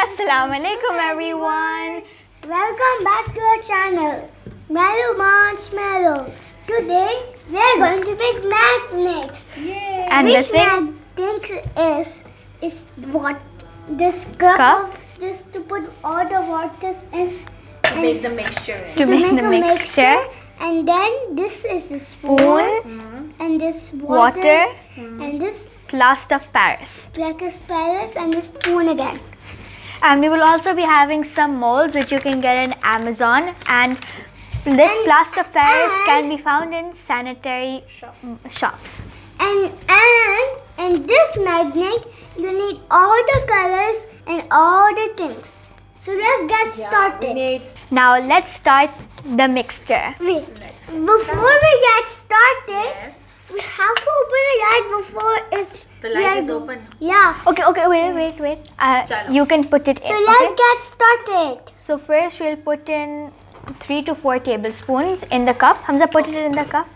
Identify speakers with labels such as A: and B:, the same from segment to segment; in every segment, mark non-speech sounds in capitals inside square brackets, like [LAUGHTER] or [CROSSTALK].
A: Assalamu alaikum everyone.
B: Welcome back to our channel, Mellow Marshmellow. Today we are going to make magnets.
A: And the
B: Which
A: thing
B: is is what this cup,
A: Cup?
B: of this to put all the waters in
C: to make the mixture in.
A: to make the
B: a
A: mixture,
B: And then this is the spoon,
A: spoon, mm-hmm.
B: and this water,
A: water,
B: and this
A: plaster of Paris.
B: black Paris and the spoon again.
A: And we will also be having some molds which you can get in Amazon. And this
B: And-
A: plaster of Paris
B: and-
A: can be found in sanitary mm, shops.
B: And and and this magnet you need all the colors and all the things. So let's get
C: Yeah,
B: started.
C: need
A: Now let's start the mixture.
B: Wait, before we get started,
C: yes.
B: We have to open the light before it's
C: The light
B: are
C: is open.
B: Yeah.
A: Okay, okay, wait, wait, wait. Uh,
C: Chalo.
A: you can put it in.
B: So
A: in.
B: let's
A: Okay?
B: get started.
A: So first we'll put in three to four tablespoons in the cup. Hamza, put it in the cup.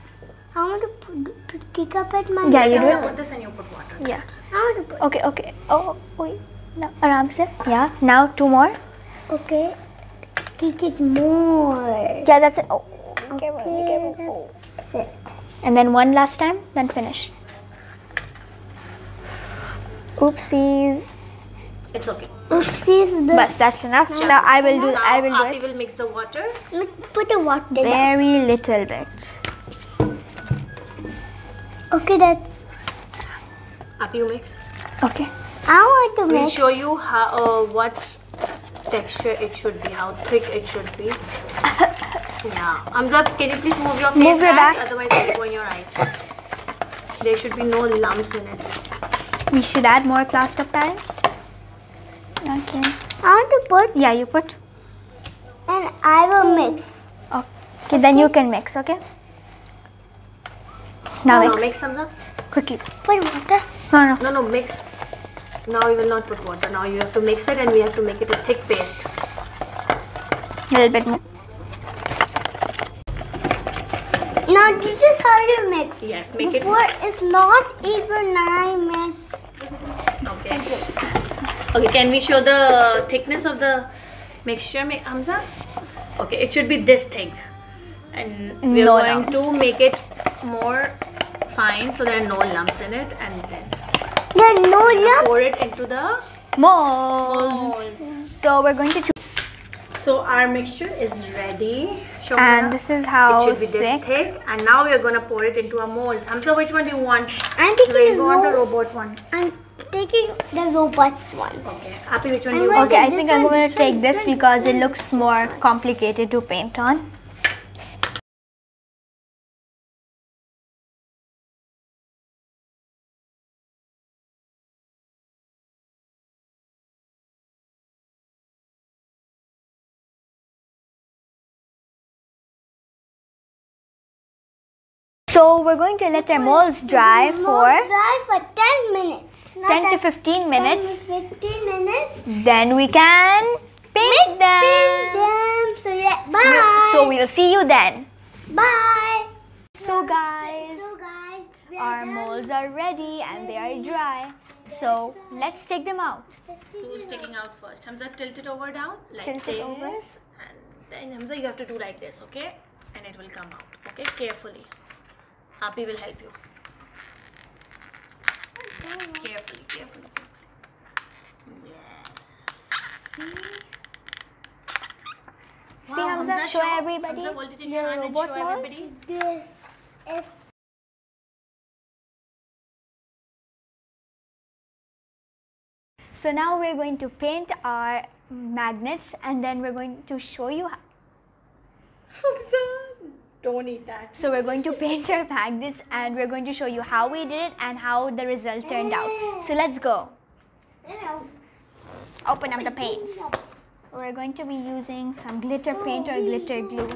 B: I want to put, put, kick up at my.
A: Yeah, you do
C: Now
A: it.
C: put this and you put water.
A: Yeah.
B: I want to put.
A: Okay, okay. Oh, wait. No, aram se. Yeah. Now two more.
B: Okay. Kick it more.
A: Yeah, that's it. Oh, be careful, be careful. Oh.
B: That's it.
A: And then one last time, then finish. Oopsies.
C: It's okay.
B: Oopsies. The
A: But that's enough. Now I will do.
C: Now
A: I will do it.
C: will mix the water.
B: put the water. down.
A: Very little bit.
B: Okay, that's.
C: Api, you mix.
A: Okay.
B: I want to
C: We'll
B: make.
C: show you how uh, what texture it should be, how thick it should be. [LAUGHS] yeah. Hamza, can you please move your face
A: Move your back.
C: Otherwise, it will go in your eyes. There should be no lumps in it.
A: We should add more plaster of Okay.
B: I want to put,
A: Yeah, you put.
B: and I will mix.
A: Okay, then you can mix. Okay. Now
C: Now
A: mix.
C: mix, Hamza.
A: quickly.
B: Put water.
A: No, no.
C: No, no, mix. Now we will not put water. Now you have to mix it and we have to make it a thick paste.
A: A little bit more.
B: Now this is how you mix.
C: Yes, make it.
B: Before it's not even I mess.
C: Okay. Okay, can we show the thickness of the mixture, Hamza? Okay, it should be this thick. And we are
A: No
C: going
A: lumps.
C: to make it more fine so there are no lumps in it and then
B: There are no
C: we're
B: lumps.
C: pour it into the
A: Molds.
C: molds.
A: So we're going to choose.
C: So our mixture is ready. Show
A: And this is how it
C: should be this
A: thick.
C: thick. And now we are going to pour it into our molds. Hamza, which one do you want?
B: I'm taking
C: you
B: the
C: want the robot one?
B: I'm taking the robots one.
C: Okay. Api, which one
B: I'm
C: do you want?
A: Okay, I think
B: one,
A: I'm going to take
B: one,
A: this
B: this one,
A: because
B: this
A: it looks more complicated to paint on. So we're going to let our molds dry for
B: Dry for 10 minutes.
A: 10 to
B: that-
A: 15
B: 10
A: minutes.
B: 15 minutes.
A: Then we can paint them.
B: Paint them. So yeah, bye.
A: So we'll see you then.
B: bye.
A: So guys,
B: So guys,
A: our
B: done.
A: molds are ready and they are dry. So let's take them out.
C: So who's taking out first? Hamza, tilt it over down like
A: Tilt
C: this.
A: it over.
C: And then Hamza, you have to do like this, okay? And it will come out, okay? Carefully. Api will help you. Carefully, carefully, carefully. Yes.
A: See Hamza, show, everybody
C: Hamza, hold it in
A: your
C: hand and show everybody.
B: This is
A: So now we're going to paint our magnets and then we're going to show you how. [LAUGHS]
C: Hamza, don't eat that.
A: So we're going to [LAUGHS] paint our magnets and we're going to show you how we did it and how the result turned out. So let's go. Open up the paints. We're going to be using some glitter paint or glitter glue.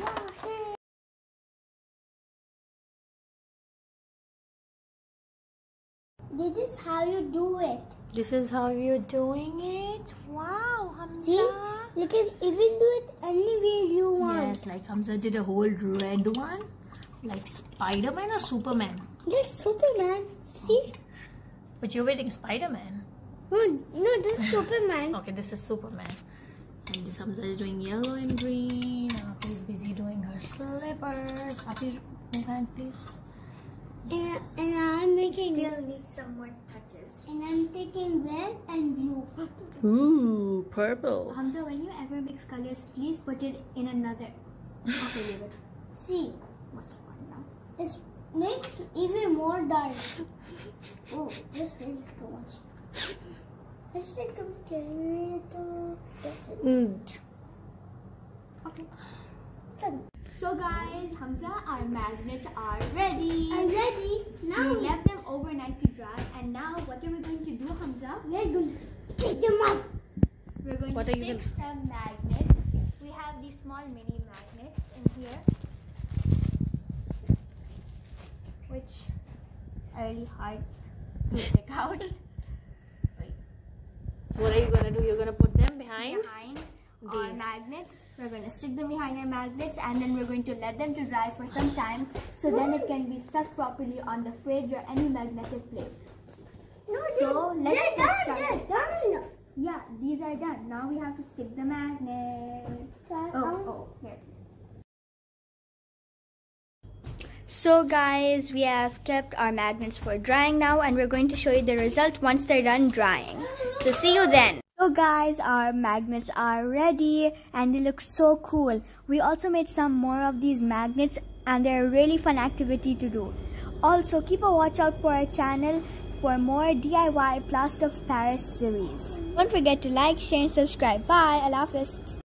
B: This is how you do it.
C: This is how you're doing it. Wow, Hamza.
B: See? You can even do it any way you want.
C: Yes, like Hamza did a whole red one, like Spider-Man or Superman.
B: Like Superman. See?
C: But you're wearing Spider-Man.
B: No, no, this is Superman. [LAUGHS]
C: Okay, this is Superman. And this Hamza is doing yellow and green. Is busy doing her slippers. Hand please.
B: And, and I'm making
A: Still need some more touches.
B: and I'm taking red and blue.
C: Ooh, purple.
A: Hamza, when you ever mix colors, please put it in another. Okay, leave it. [LAUGHS]
B: See,
A: What's the point now?
B: it makes even more dark. [LAUGHS] Oh, this really too much. Let's take a little.
C: Mm.
A: Okay. So guys, Hamza, our magnets are ready.
B: I'm ready. Now
A: We left them overnight to dry, and now what are we going to do, Hamza?
B: we're going to stick them up.
A: We're going
C: What
A: to
C: are you
A: stick some magnets. We have these small mini magnets in here, which are really hard to take out. [LAUGHS]
C: So what are you gonna do? You're gonna put them behind?
A: behind our magnets. We're going to stick them behind our magnets and then we're going to let them to dry for some time so then it can be stuck properly on the fridge or any magnetic place.
B: No,
A: So,
B: they're,
A: let's get
B: done.
A: started.
B: Done.
A: Yeah, these are done. Now we have to stick the magnet. Oh, oh, here it is. So guys, we have kept our magnets for drying now and we're going to show you the result once they're done drying. So see you then. So guys, our magnets are ready and they look so cool. We also made some more of these magnets and they're a really fun activity to do. Also, keep a watch out for our channel for more DIY Plaster of Paris series. Don't forget to like, share and subscribe. Bye. Allah Hafiz.